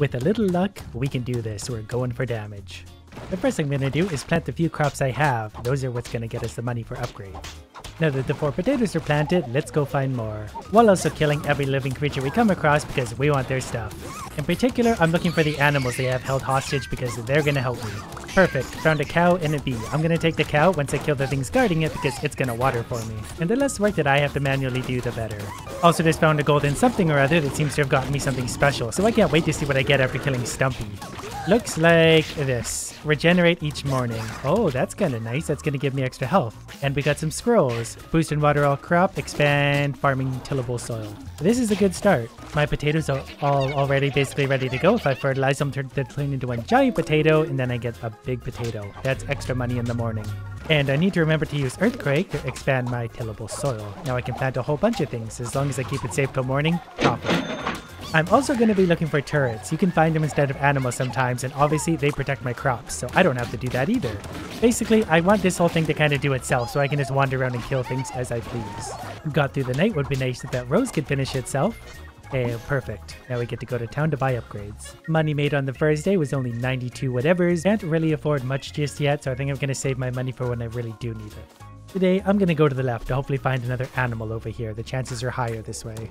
With a little luck, we can do this. We're going for damage. The first thing I'm going to do is plant the few crops I have. Those are what's going to get us the money for upgrade. Now that the four potatoes are planted, let's go find more. While also killing every living creature we come across because we want their stuff. In particular, I'm looking for the animals they have held hostage because they're to help me. Perfect. Found a cow and a bee. I'm gonna take the cow once I kill the things guarding it because it's gonna water for me. And the less work that I have to manually do, the better. Also just found a golden something or other that seems to have gotten me something special, so I can't wait to see what I get after killing Stumpy. Looks like this. Regenerate each morning. Oh, that's kind of nice. That's going to give me extra health. And we got some scrolls. Boost and water all crop. Expand farming tillable soil. This is a good start. My potatoes are all already basically ready to go. If I fertilize them, they turn into one giant potato, and then I get a big potato. That's extra money in the morning. And I need to remember to use Earthquake to expand my tillable soil. Now I can plant a whole bunch of things. As long as I keep it safe till morning, profit. I'm also going to be looking for turrets. You can find them instead of animals sometimes, and obviously they protect my crops, so I don't have to do that either. Basically, I want this whole thing to kind of do itself, so I can just wander around and kill things as I please. Got through the night would be nice if that rose could finish itself. Okay, perfect. Now we get to go to town to buy upgrades. Money made on the first day was only 92 whatevers. Can't really afford much just yet, so I think I'm going to save my money for when I really do need it. Today, I'm going to go to the left to hopefully find another animal over here. The chances are higher this way.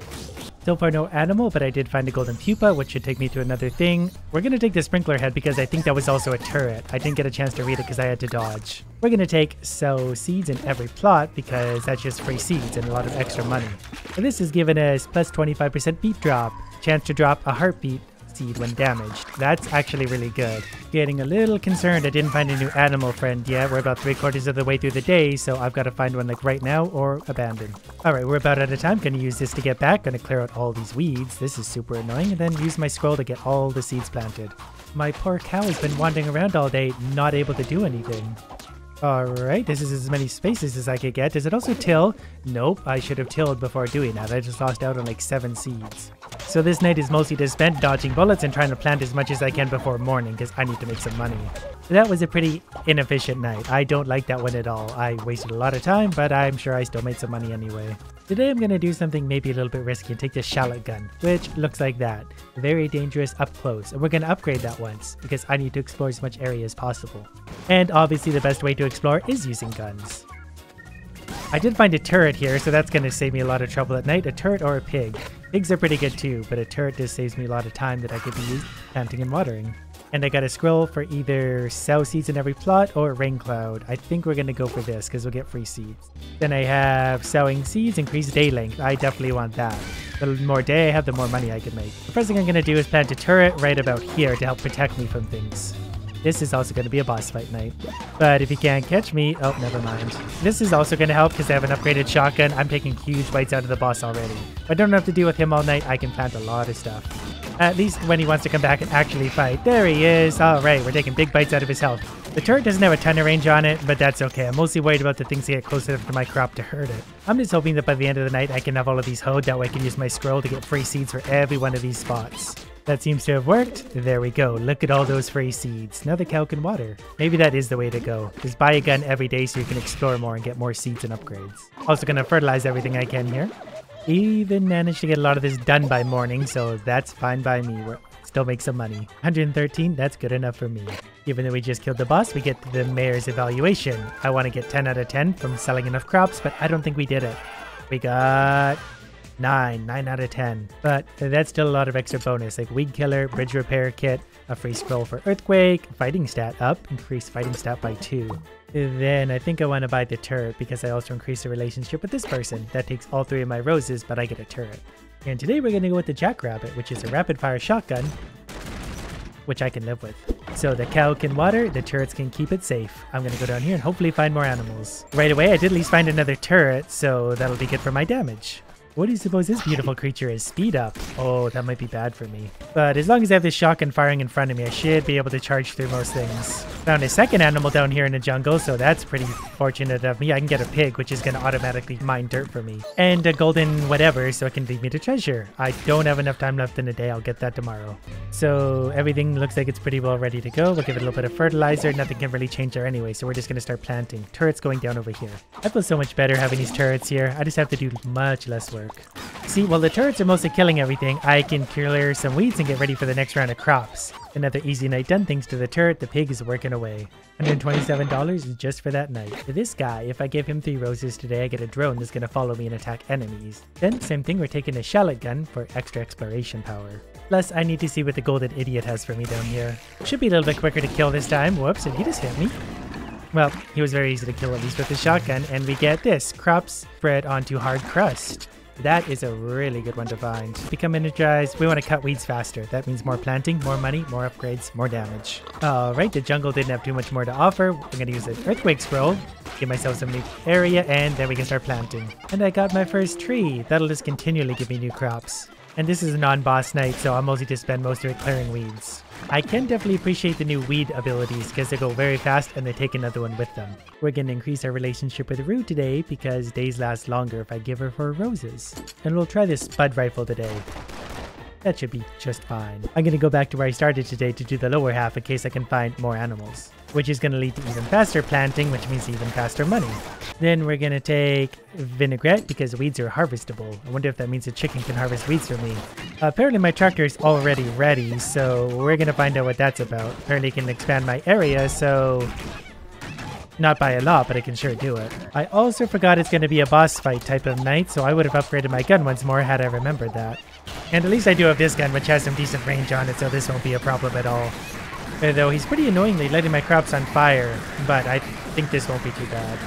So far, no animal, but I did find a golden pupa, which should take me to another thing. We're to take the sprinkler head because I think that was also a turret. I didn't get a chance to read it because I had to dodge. We're to take sow seeds in every plot because that's just free seeds and a lot of extra money. And this is given us plus 25% beat drop, chance to drop a heartbeat, seed when damaged. That's actually really good. Getting a little concerned I didn't find a new animal friend yet. We're about three quarters of the way through the day, so I've got to find one like right now or abandon. Alright, we're about out of time. Gonna use this to get back. Gonna clear out all these weeds. This is super annoying. And then use my scroll to get all the seeds planted. My poor cow has been wandering around all day, not able to do anything. Alright, this is as many spaces as I could get. Does it also till? Nope, I should have tilled before doing that. I just lost out on like 7 seeds. So this night is mostly just spent dodging bullets and trying to plant as much as I can before morning because I need to make some money. That was a pretty inefficient night. I don't like that one at all. I wasted a lot of time, but I'm sure I still made some money anyway. Today I'm going to do something maybe a little bit risky and take this shallot gun, which looks like that. Very dangerous up close, and we're going to upgrade that once, because I need to explore as much area as possible. And obviously the best way to explore is using guns. I did find a turret here, so that's going to save me a lot of trouble at night. A turret or a pig. Pigs are pretty good too, but a turret just saves me a lot of time that I could be planting and watering. And I got a scroll for either sow seeds in every plot or rain cloud. I think we're going to go for this because we'll get free seeds. Then I have sowing seeds, increase day length. I definitely want that. The more day I have, the more money I can make. The first thing I'm going to do is plant a turret right about here to help protect me from things. This is also going to be a boss fight night. But if he can't catch me... Oh, never mind. This is also going to help because I have an upgraded shotgun. I'm taking huge bites out of the boss already. If I don't have to deal with him all night, I can plant a lot of stuff. At least when he wants to come back and actually fight. There he is. All right, we're taking big bites out of his health. The turret doesn't have a ton of range on it, but that's okay. I'm mostly worried about the things that get close enough to my crop to hurt it. I'm just hoping that by the end of the night, I can have all of these hoed. That way I can use my scroll to get free seeds for every one of these spots. That seems to have worked. There we go. Look at all those free seeds. Now the cow can water. Maybe that is the way to go. Just buy a gun every day so you can explore more and get more seeds and upgrades. Also gonna fertilize everything I can here. Even managed to get a lot of this done by morning, so that's fine by me. We're still make some money. 113, that's good enough for me. Given that we just killed the boss, we get the mayor's evaluation. I want to get 10 out of 10 from selling enough crops, but I don't think we did it. We got 9, 9 out of 10. But that's still a lot of extra bonus, like weed killer, bridge repair kit, a free scroll for earthquake, fighting stat up, increase fighting stat by 2. Then I think I want to buy the turret because I also increase the relationship with this person. That takes all three of my roses, but I get a turret. And today we're going to go with the Jackrabbit, which is a rapid fire shotgun, which I can live with. So the cow can water, the turrets can keep it safe. I'm going to go down here and hopefully find more animals. Right away, I did at least find another turret, so that'll be good for my damage. What do you suppose this beautiful creature is? Speed up. Oh, that might be bad for me. But as long as I have this shotgun firing in front of me, I should be able to charge through most things. Found a second animal down here in the jungle, so that's pretty fortunate of me. I can get a pig, which is going to automatically mine dirt for me. And a golden whatever, so it can lead me to treasure. I don't have enough time left in the day. I'll get that tomorrow. So everything looks like it's pretty well ready to go. We'll give it a little bit of fertilizer. Nothing can really change there anyway, so we're just going to start planting. Turrets going down over here. I feel so much better having these turrets here. I just have to do much less work. See, while the turrets are mostly killing everything, I can clear some weeds and get ready for the next round of crops. Another easy night done thanks to the turret, the pig is working away. $127 is just for that night. For this guy, if I give him 3 roses today, I get a drone that's gonna follow me and attack enemies. Then, same thing, we're taking a shallot gun for extra exploration power. Plus, I need to see what the golden idiot has for me down here. Should be a little bit quicker to kill this time. Whoops, and he just hit me. Well, he was very easy to kill, at least with the shotgun, and we get this, crops spread onto hard crust. That is a really good one to find. Become energized. We want to cut weeds faster. That means more planting, more money, more upgrades, more damage. Alright, the jungle didn't have too much more to offer. I'm going to use an earthquake scroll, give myself some new area, and then we can start planting. And I got my first tree. That'll just continually give me new crops. And this is a non-boss night, so I'm mostly just spend most of it clearing weeds. I can definitely appreciate the new weed abilities because they go very fast and they take another one with them. We're going to increase our relationship with Rue today because days last longer if I give her four roses. And we'll try this spud rifle today. That should be just fine. I'm going to go back to where I started today to do the lower half in case I can find more animals. Which is going to lead to even faster planting, which means even faster money. Then we're going to take vinaigrette because weeds are harvestable. I wonder if that means a chicken can harvest weeds for me. Apparently my tractor is already ready, so we're going to find out what that's about. Apparently it can expand my area, so not by a lot, but I can sure do it. I also forgot it's going to be a boss fight type of night, so I would have upgraded my gun once more had I remembered that. And at least I do have this gun, which has some decent range on it, so this won't be a problem at all. Uh, though he's pretty annoyingly lighting my crops on fire, but I think this won't be too bad.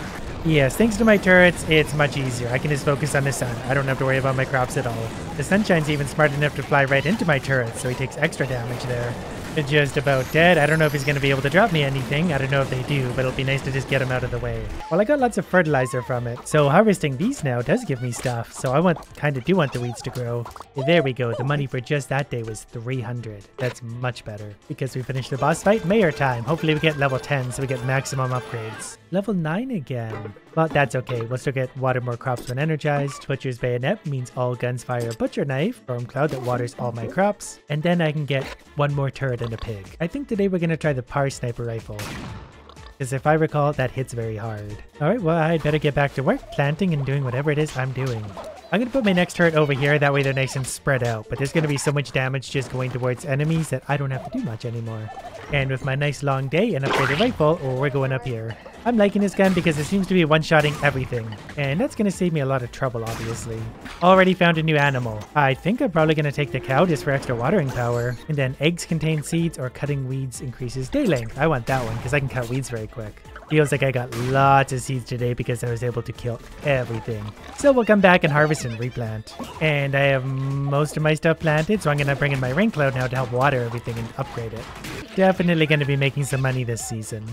Yes, thanks to my turrets, it's much easier. I can just focus on the sun. I don't have to worry about my crops at all. The sunshine's even smart enough to fly right into my turrets, so he takes extra damage there just about dead. I don't know if he's going to be able to drop me anything. I don't know if they do, but it'll be nice to just get him out of the way. Well, I got lots of fertilizer from it, so harvesting these now does give me stuff. So I want kind of do want the weeds to grow. There we go. The money for just that day was 300. That's much better. Because we finished the boss fight, mayor time. Hopefully we get level 10 so we get maximum upgrades. Level 9 again. But that's okay. We'll still get water more crops when energized. Butcher's Bayonet means all guns fire a Butcher Knife. Storm Cloud that waters all my crops. And then I can get one more turret and a pig. I think today we're to try the Par Sniper Rifle. Because if I recall, that hits very hard. Alright, well, I'd better get back to work, planting and doing whatever it is I'm doing. I'm going to put my next turret over here, that way they're nice and spread out, but there's going to be so much damage just going towards enemies that I don't have to do much anymore. And with my nice long day and upgraded rifle, we're going up here. I'm liking this gun because it seems to be one-shotting everything, and that's going to save me a lot of trouble, obviously. Already found a new animal. I think I'm probably going to take the cow just for extra watering power. And then eggs contain seeds or cutting weeds increases day length. I want that one because I can cut weeds very quick. Feels like I got lots of seeds today because I was able to kill everything. So we'll come back and harvest and replant. And I have most of my stuff planted, so I'm going to bring in my rain cloud now to help water everything and upgrade it. Definitely going to be making some money this season.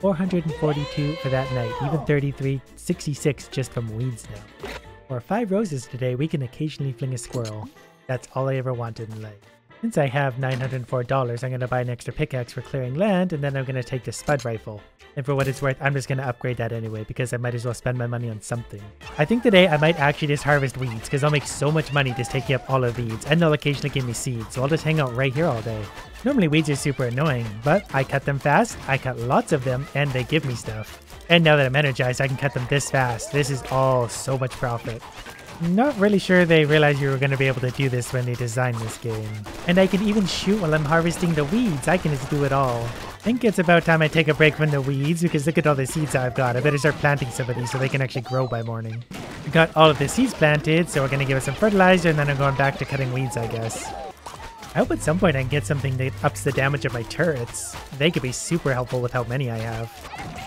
442 for that night, even 33, 66 just from weeds now. For five roses today, we can occasionally fling a squirrel. That's all I ever wanted in life. Since I have $904, I'm going to buy an extra pickaxe for clearing land, and then I'm going to take the spud rifle. And for what it's worth, I'm just going to upgrade that anyway, because I might as well spend my money on something. I think today I might actually just harvest weeds, because I'll make so much money just taking up all of weeds, and they'll occasionally give me seeds, so I'll just hang out right here all day. Normally weeds are super annoying, but I cut them fast, I cut lots of them, and they give me stuff. And now that I'm energized, I can cut them this fast. This is all so much profit. Not really sure they realized you were going to be able to do this when they designed this game. And I can even shoot while I'm harvesting the weeds. I can just do it all. I think it's about time I take a break from the weeds because look at all the seeds I've got. I better start planting some of these so they can actually grow by morning. We got all of the seeds planted, so we're going to give it some fertilizer and then I'm going back to cutting weeds, I guess. I hope at some point I can get something that ups the damage of my turrets. They could be super helpful with how many I have.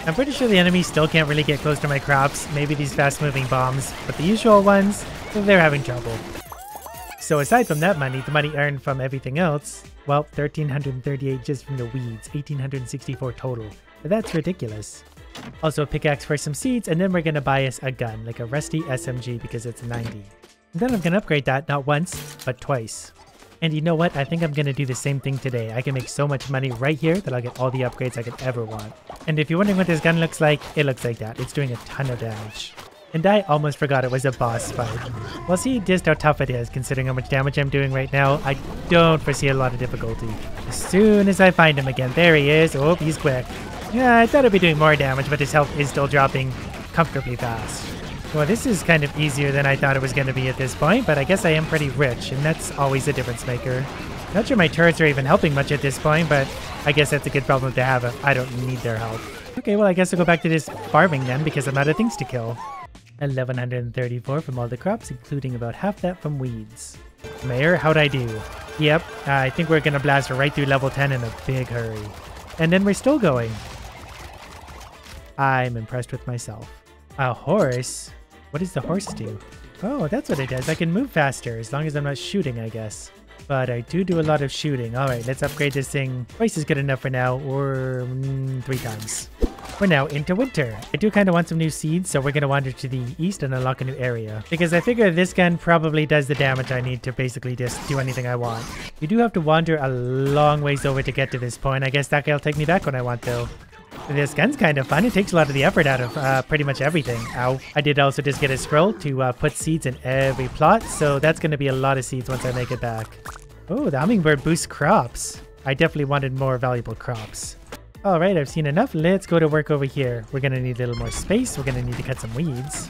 I'm pretty sure the enemies still can't really get close to my crops, maybe these fast-moving bombs, but the usual ones, they're having trouble. So aside from that money, the money earned from everything else, well, 1338 just from the weeds, 1864 total. That's ridiculous. Also a pickaxe for some seeds, and then we're gonna buy us a gun, like a rusty SMG because it's 90. And then I'm gonna upgrade that not once, but twice. And you know what? I think I'm going to do the same thing today. I can make so much money right here that I'll get all the upgrades I could ever want. And if you're wondering what this gun looks like, it looks like that. It's doing a ton of damage. And I almost forgot it was a boss fight. We'll see just how tough it is considering how much damage I'm doing right now. I don't foresee a lot of difficulty. As soon as I find him again, there he is. Oh, he's quick. Yeah, I thought I'd be doing more damage, but his health is still dropping comfortably fast. Well, this is kind of easier than I thought it was going to be at this point, but I guess I am pretty rich, and that's always a difference maker. Not sure my turrets are even helping much at this point, but I guess that's a good problem to have if I don't need their help. Okay, well, I guess I'll go back to this farming then, because I'm out of things to kill. 1134 from all the crops, including about half that from weeds. Mayor, how'd I do? Yep, I think we're gonna blast right through level 10 in a big hurry. And then we're still going. I'm impressed with myself. A horse? What does the horse do? Oh, that's what it does. I can move faster as long as I'm not shooting, I guess. But I do do a lot of shooting. Alright, let's upgrade this thing. Twice is good enough for now, or mm, three times. We're now into winter. I do kind of want some new seeds, so we're going to wander to the east and unlock a new area. Because I figure this gun probably does the damage I need to basically just do anything I want. You do have to wander a long ways over to get to this point. I guess that guy will take me back when I want though. This gun's kind of fun. It takes a lot of the effort out of uh, pretty much everything. Ow. I did also just get a scroll to uh, put seeds in every plot, so that's going to be a lot of seeds once I make it back. Oh, the hummingbird boosts crops. I definitely wanted more valuable crops. Alright, I've seen enough. Let's go to work over here. We're going to need a little more space. We're going to need to cut some weeds.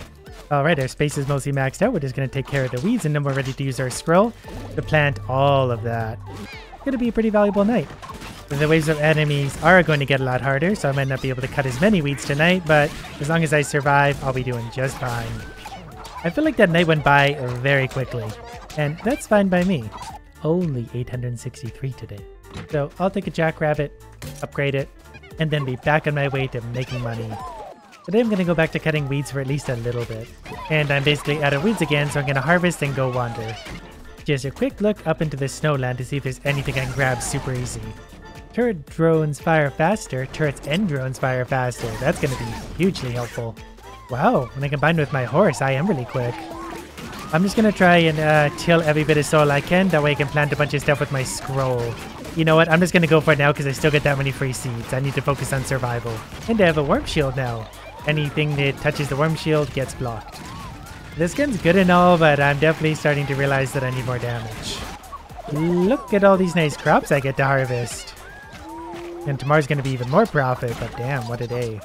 Alright, our space is mostly maxed out. We're just going to take care of the weeds, and then we're ready to use our scroll to plant all of that. It's going to be a pretty valuable night. The waves of enemies are going to get a lot harder, so I might not be able to cut as many weeds tonight, but as long as I survive, I'll be doing just fine. I feel like that night went by very quickly, and that's fine by me. Only 863 today. So I'll take a jackrabbit, upgrade it, and then be back on my way to making money. Today I'm going to go back to cutting weeds for at least a little bit. And I'm basically out of weeds again, so I'm going to harvest and go wander. Just a quick look up into the snowland to see if there's anything I can grab super easy. Turret drones fire faster, turrets and drones fire faster. That's going to be hugely helpful. Wow, when I combine with my horse, I am really quick. I'm just going to try and uh, till every bit of soil I can, that way I can plant a bunch of stuff with my scroll. You know what, I'm just going to go for it now because I still get that many free seeds. I need to focus on survival. And I have a worm shield now. Anything that touches the worm shield gets blocked. This gun's good and all, but I'm definitely starting to realize that I need more damage. Look at all these nice crops I get to harvest. And tomorrow's going to be even more profit, but damn, what a day.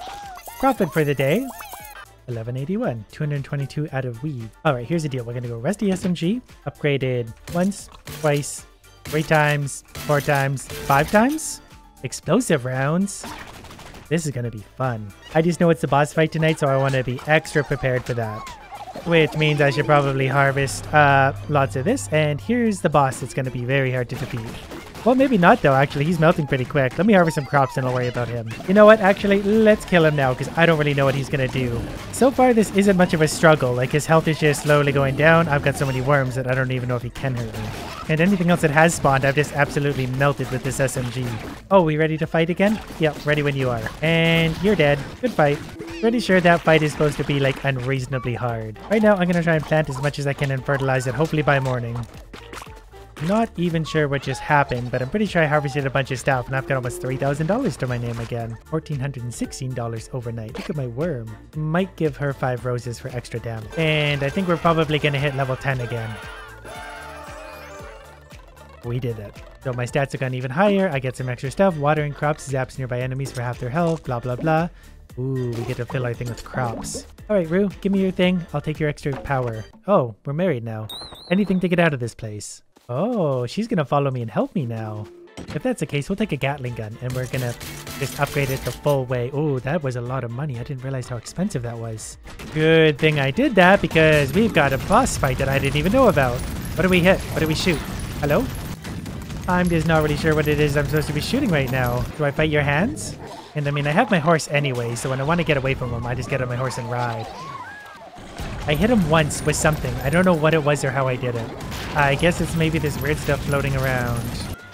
Profit for the day. 1181, 222 out of weed. All right, here's the deal. We're going to go Rusty SMG, upgraded once, twice, three times, four times, five times. Explosive rounds. This is going to be fun. I just know it's the boss fight tonight, so I want to be extra prepared for that. Which means I should probably harvest uh, lots of this. And here's the boss that's going to be very hard to defeat. Well, maybe not though, actually. He's melting pretty quick. Let me harvest some crops and I'll worry about him. You know what? Actually, let's kill him now because I don't really know what he's going to do. So far, this isn't much of a struggle. Like, his health is just slowly going down. I've got so many worms that I don't even know if he can hurt me. And anything else that has spawned, I've just absolutely melted with this SMG. Oh, we ready to fight again? Yep, ready when you are. And you're dead. Good fight. Pretty sure that fight is supposed to be like unreasonably hard. Right now, I'm going to try and plant as much as I can and fertilize it, hopefully by morning. Not even sure what just happened, but I'm pretty sure I harvested a bunch of stuff and I've got almost $3,000 to my name again. $1,416 overnight. Look at my worm. Might give her 5 roses for extra damage. And I think we're probably going to hit level 10 again. We did it. So my stats have gone even higher. I get some extra stuff. Watering crops zaps nearby enemies for half their health. Blah, blah, blah. Ooh, we get to fill our thing with crops. Alright, Rue, give me your thing. I'll take your extra power. Oh, we're married now. Anything to get out of this place. Oh, she's gonna follow me and help me now. If that's the case, we'll take a Gatling gun and we're gonna just upgrade it the full way. Oh, that was a lot of money. I didn't realize how expensive that was. Good thing I did that because we've got a boss fight that I didn't even know about. What do we hit? What do we shoot? Hello? I'm just not really sure what it is I'm supposed to be shooting right now. Do I fight your hands? And I mean, I have my horse anyway, so when I want to get away from him, I just get on my horse and ride. I hit him once with something. I don't know what it was or how I did it. I guess it's maybe this weird stuff floating around.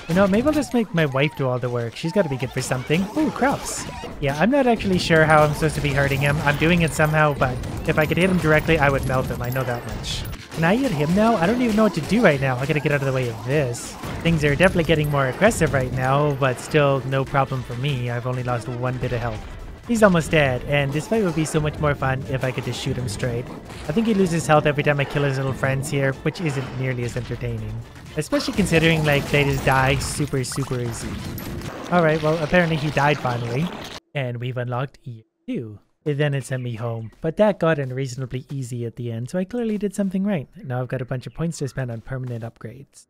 You know, maybe I'll just make my wife do all the work. She's got to be good for something. Ooh, crops. Yeah, I'm not actually sure how I'm supposed to be hurting him. I'm doing it somehow, but if I could hit him directly, I would melt him. I know that much. Can I hit him now? I don't even know what to do right now. I gotta get out of the way of this. Things are definitely getting more aggressive right now, but still no problem for me. I've only lost one bit of health. He's almost dead, and this fight would be so much more fun if I could just shoot him straight. I think he loses health every time I kill his little friends here, which isn't nearly as entertaining. Especially considering, like, they just die super, super easy. Alright, well, apparently he died finally. And we've unlocked year 2. And then it sent me home, but that got unreasonably easy at the end, so I clearly did something right. Now I've got a bunch of points to spend on permanent upgrades.